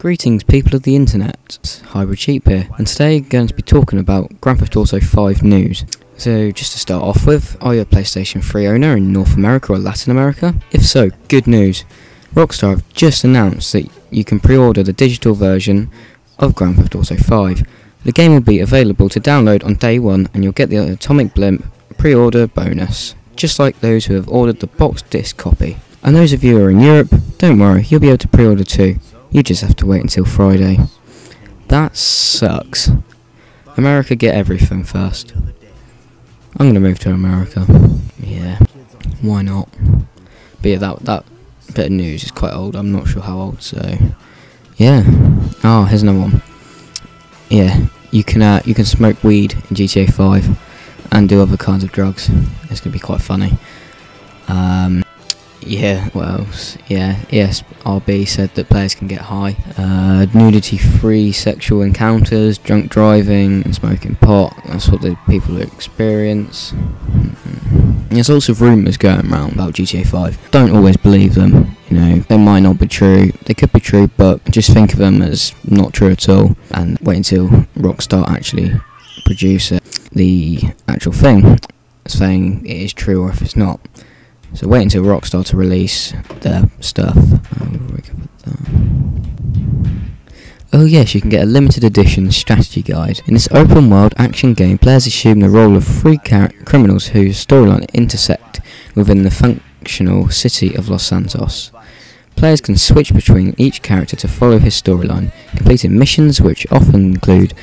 Greetings, people of the internet. Hybrid Sheep here, and today I'm going to be talking about Grand Theft Auto 5 news. So, just to start off with, are you a PlayStation 3 owner in North America or Latin America? If so, good news. Rockstar have just announced that you can pre order the digital version of Grand Theft Auto 5. The game will be available to download on day one, and you'll get the Atomic Blimp pre order bonus, just like those who have ordered the box disc copy. And those of you who are in Europe, don't worry, you'll be able to pre order too. You just have to wait until Friday. That sucks. America get everything first. I'm gonna move to America. Yeah, why not? But yeah, that that bit of news is quite old. I'm not sure how old, so yeah. Oh, here's another one. Yeah, you can uh, you can smoke weed in GTA 5 and do other kinds of drugs. It's gonna be quite funny. Um, yeah, else? Yeah, yes, RB said that players can get high. Uh, nudity free sexual encounters, drunk driving, and smoking pot. That's what the people experience. There's lots of rumours going around about GTA 5. Don't always believe them. You know, they might not be true. They could be true, but just think of them as not true at all. And wait until Rockstar actually produce it. The actual thing saying it is true or if it's not. So wait until Rockstar to release their stuff. Um, oh yes, you can get a limited edition strategy guide. In this open world action game, players assume the role of three criminals whose storyline intersect within the functional city of Los Santos. Players can switch between each character to follow his storyline, completing missions which often include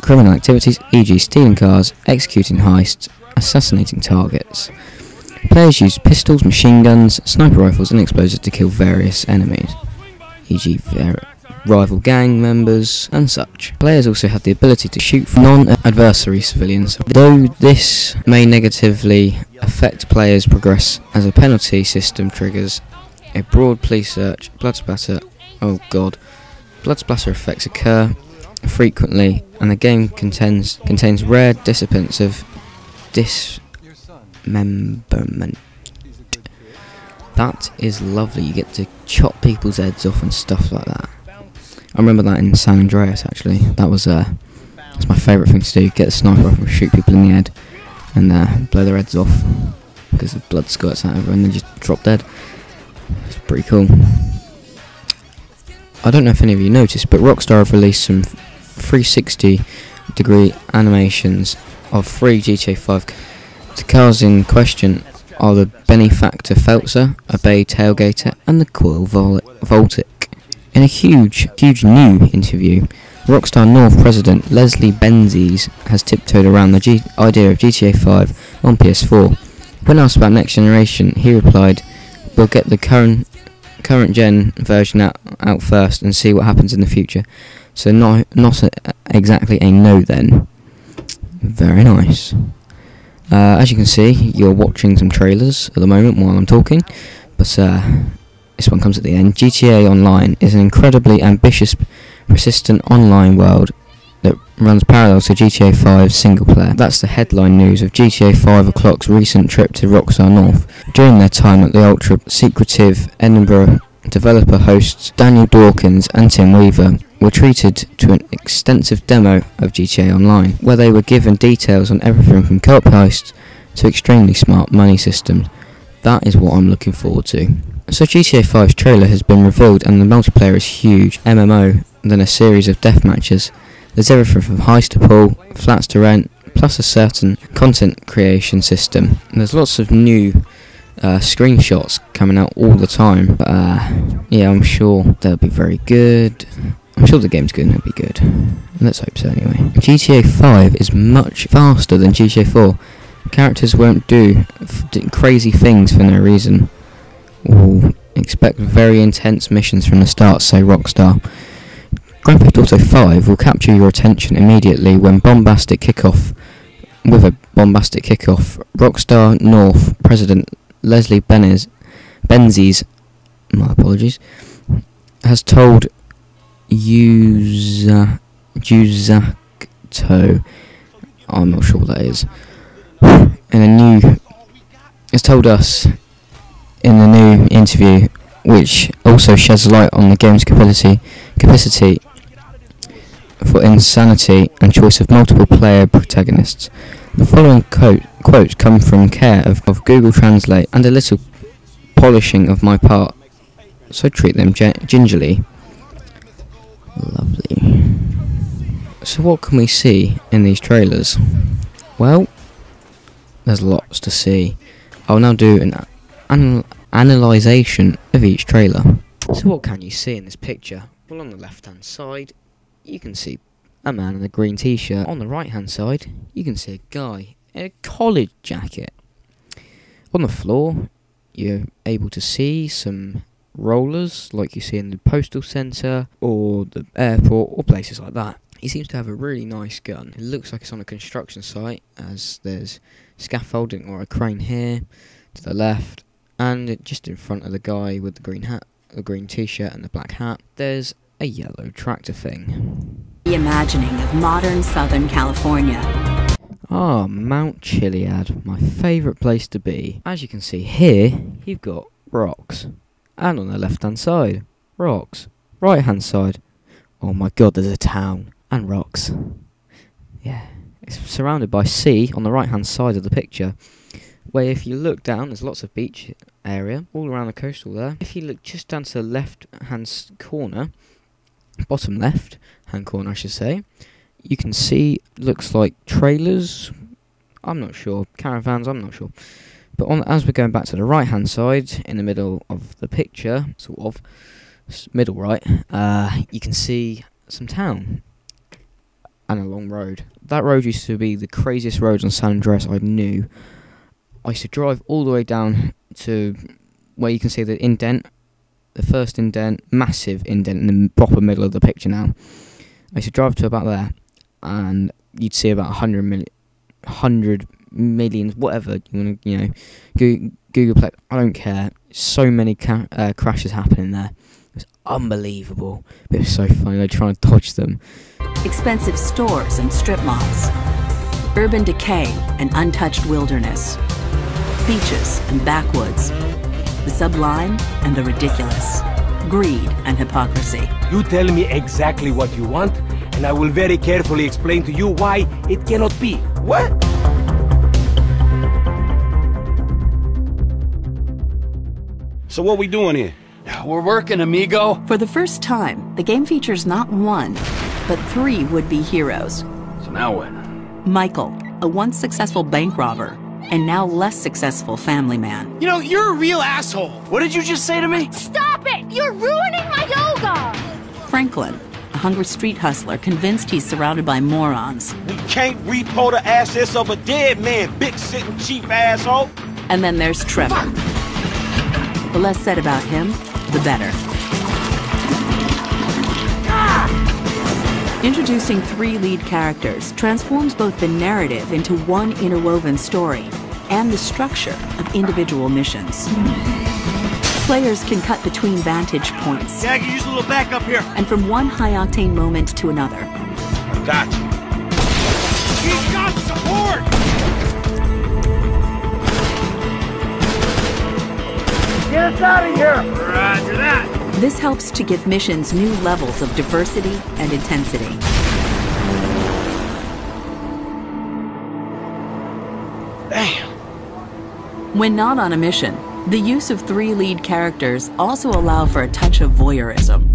criminal activities, e.g. stealing cars, executing heists, assassinating targets. Players use pistols, machine guns, sniper rifles and explosives to kill various enemies, e.g. rival gang members and such. Players also have the ability to shoot non-adversary civilians, though this may negatively affect players' progress as a penalty system triggers a broad police search, blood splatter, oh god, blood splatter effects occur frequently and the game contains contains rare dissipates of dis dismemberment. That is lovely. You get to chop people's heads off and stuff like that. I remember that in San Andreas actually. That was uh, that's my favourite thing to do. Get a sniper rifle, shoot people in the head, and uh, blow their heads off because the blood squirts out of them and they just drop dead. It's pretty cool. I don't know if any of you noticed, but Rockstar have released some 360 degree animations of free GTA 5 the cars in question are the Benefactor Feltzer, Obey Tailgater, and the Coil Vol Voltic. In a huge, huge new interview, Rockstar North president Leslie Benzies has tiptoed around the G idea of GTA 5 on PS4. When asked about next generation, he replied, "We'll get the current current gen version out, out first and see what happens in the future." So not not a, exactly a no then. Very nice. Uh, as you can see, you're watching some trailers at the moment while I'm talking, but uh, this one comes at the end. GTA Online is an incredibly ambitious, persistent online world that runs parallel to GTA 5's single player. That's the headline news of GTA 5 O'Clock's recent trip to Rockstar North. During their time at the ultra secretive Edinburgh developer hosts Daniel Dawkins and Tim Weaver were treated to an extensive demo of GTA Online, where they were given details on everything from co-op heists to extremely smart money systems. That is what I'm looking forward to. So GTA 5's trailer has been revealed and the multiplayer is huge, MMO, then a series of death matches. There's everything from heist to pool, flats to rent, plus a certain content creation system. And there's lots of new uh, screenshots coming out all the time. But uh, yeah, I'm sure they'll be very good. I'm sure the game's going to be good. Let's hope so anyway. GTA 5 is much faster than GTA 4. Characters won't do crazy things for no reason. We'll expect very intense missions from the start, say Rockstar. Grand Theft Auto 5 will capture your attention immediately when bombastic kickoff with a bombastic kickoff. Rockstar North President Leslie Benez, Benzies, my apologies, has told Uza, Uzacto, I'm not sure what that is, in a new, has told us in the new interview, which also sheds light on the game's capability capacity for insanity and choice of multiple player protagonists. The following quote, quotes come from care of, of Google Translate and a little polishing of my part, so treat them gingerly. Lovely. So, what can we see in these trailers? Well, there's lots to see. I'll now do an anal- analysation of each trailer. So, what can you see in this picture? Well, on the left hand side, you can see a man in a green t shirt. On the right hand side, you can see a guy in a college jacket. On the floor, you're able to see some rollers like you see in the postal centre or the airport or places like that. He seems to have a really nice gun. It looks like it's on a construction site as there's scaffolding or a crane here to the left and just in front of the guy with the green hat, the green t-shirt and the black hat, there's a yellow tractor thing. The imagining of modern Southern California. Ah, Mount Chiliad, my favourite place to be. As you can see here, you've got rocks. And on the left hand side, rocks. Right hand side, oh my god, there's a town. And rocks. Yeah, it's surrounded by sea on the right hand side of the picture. Where if you look down, there's lots of beach area all around the coastal there. If you look just down to the left hand corner, bottom left hand corner, I should say, you can see looks like trailers. I'm not sure caravans. I'm not sure. But on as we're going back to the right hand side, in the middle of the picture, sort of middle right, uh, you can see some town and a long road. That road used to be the craziest road on San Andreas I knew. I used to drive all the way down to where you can see the indent, the first indent, massive indent in the proper middle of the picture now. I used to drive to about there, and you'd see about 100 million, 100 millions, whatever you want to, you know, Google, Google Play. I don't care. So many ca- uh, crashes happening there. It was unbelievable. But it was so funny. They try and dodge them. Expensive stores and strip malls. Urban decay and untouched wilderness. Beaches and backwoods. The sublime and the ridiculous. Greed and hypocrisy. You tell me exactly what you want, and I will very carefully explain to you why it cannot be. What? So what we doing here? We're working, amigo. For the first time, the game features not one, but three would-be heroes. So now what? Michael, a once successful bank robber, and now less successful family man. You know, you're a real asshole. What did you just say to me? Stop it! You're ruining my yoga! Franklin, a hungry street hustler convinced he's surrounded by morons. We can't repo the assets of a dead man, big sitting cheap asshole. And then there's Trevor. The less said about him, the better. Introducing three lead characters transforms both the narrative into one interwoven story and the structure of individual missions. Players can cut between vantage points Yeah, I can use a little backup here. and from one high octane moment to another. Gotcha. Get out of here! Roger that. This helps to give missions new levels of diversity and intensity. Damn. When not on a mission, the use of three lead characters also allow for a touch of voyeurism.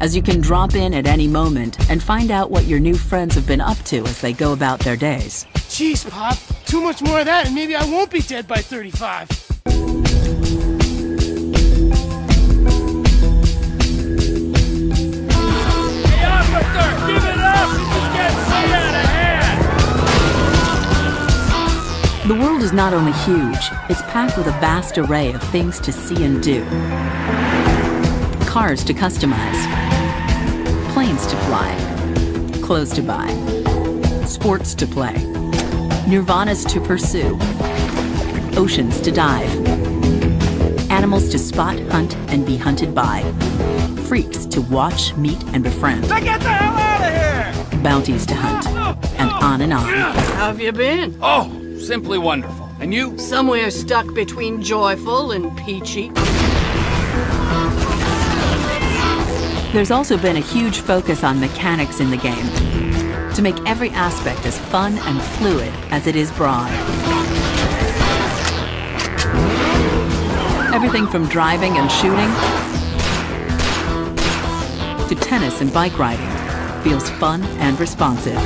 As you can drop in at any moment and find out what your new friends have been up to as they go about their days. Jeez, Pop. Too much more of that, and maybe I won't be dead by 35. The world is not only huge, it's packed with a vast array of things to see and do. Cars to customize, planes to fly, clothes to buy, sports to play, nirvanas to pursue, oceans to dive, animals to spot, hunt, and be hunted by, freaks to watch, meet, and befriend, Now get the hell out of here! bounties to hunt, and on and on. How have you been? Oh, simply wonderful. And you? Somewhere stuck between joyful and peachy. There's also been a huge focus on mechanics in the game to make every aspect as fun and fluid as it is broad. Everything from driving and shooting to tennis and bike riding feels fun and responsive.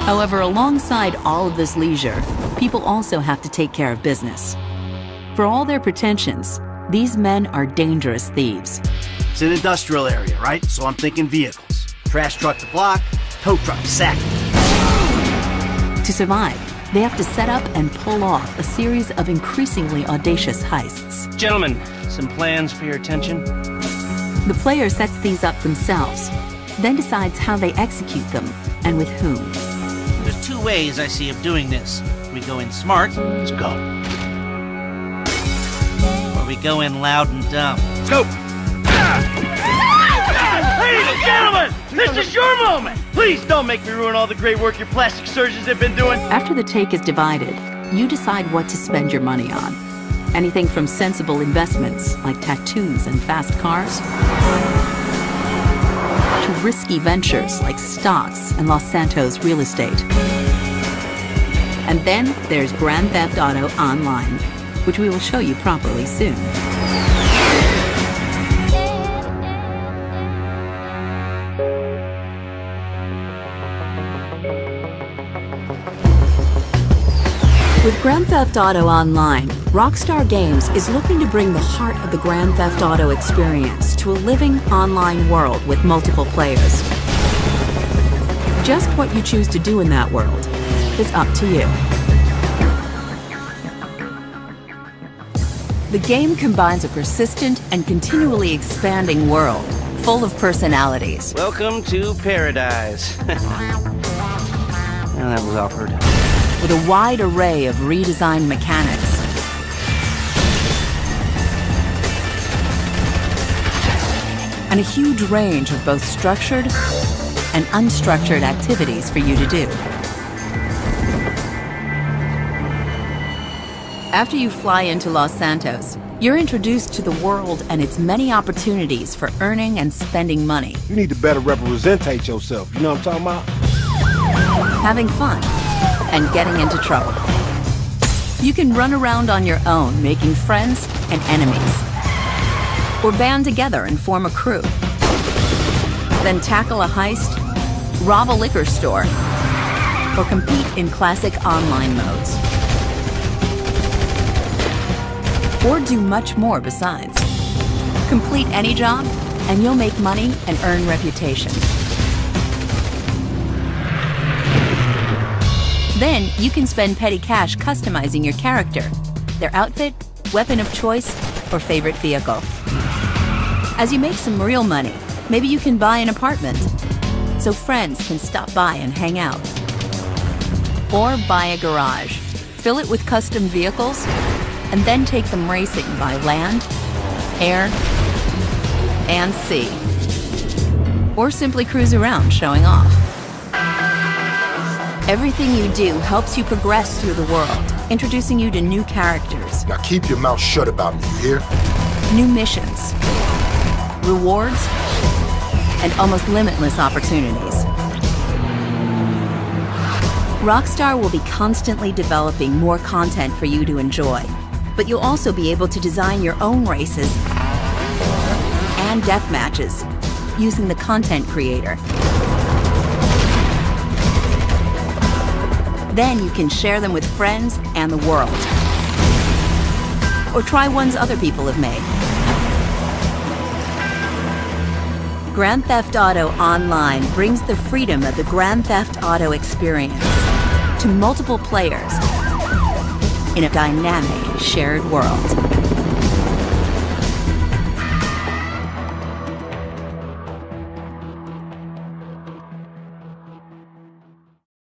However, alongside all of this leisure, people also have to take care of business. For all their pretensions, these men are dangerous thieves. It's an industrial area, right? So I'm thinking vehicles. Trash truck to block, tow truck to sack. To survive, they have to set up and pull off a series of increasingly audacious heists. Gentlemen, some plans for your attention. The player sets these up themselves, then decides how they execute them and with whom. There's two ways I see of doing this. We go in smart, let's go. Or we go in loud and dumb. Let's go! Ladies and gentlemen, this is your moment. Please don't make me ruin all the great work your plastic surgeons have been doing. After the take is divided, you decide what to spend your money on. Anything from sensible investments like tattoos and fast cars to risky ventures like stocks and Los Santos real estate. And then there's Grand Theft Auto Online, which we will show you properly soon. With Grand Theft Auto Online, Rockstar Games is looking to bring the heart of the Grand Theft Auto experience to a living online world with multiple players. Just what you choose to do in that world is up to you. The game combines a persistent and continually expanding world full of personalities. Welcome to paradise. well, that was awkward. with a wide array of redesigned mechanics. And a huge range of both structured and unstructured activities for you to do. After you fly into Los Santos, you're introduced to the world and its many opportunities for earning and spending money, You need to better representate yourself. You know what I'm talking about? having fun, and getting into trouble. You can run around on your own, making friends and enemies. Or band together and form a crew. Then tackle a heist, rob a liquor store, or compete in classic online modes. Or do much more besides. Complete any job, and you'll make money and earn reputation. Then you can spend petty cash customizing your character, their outfit, weapon of choice, or favorite vehicle. As you make some real money, maybe you can buy an apartment so friends can stop by and hang out. Or buy a garage, fill it with custom vehicles, and then take them racing by land, air, and sea. Or simply cruise around showing off. Everything you do helps you progress through the world, introducing you to new characters, Now keep your mouth shut about me, you hear? new missions, rewards, and almost limitless opportunities. Rockstar will be constantly developing more content for you to enjoy, but you'll also be able to design your own races and death matches using the content creator. Then you can share them with friends and the world. Or try ones other people have made. Grand Theft Auto Online brings the freedom of the Grand Theft Auto experience to multiple players in a dynamic shared world.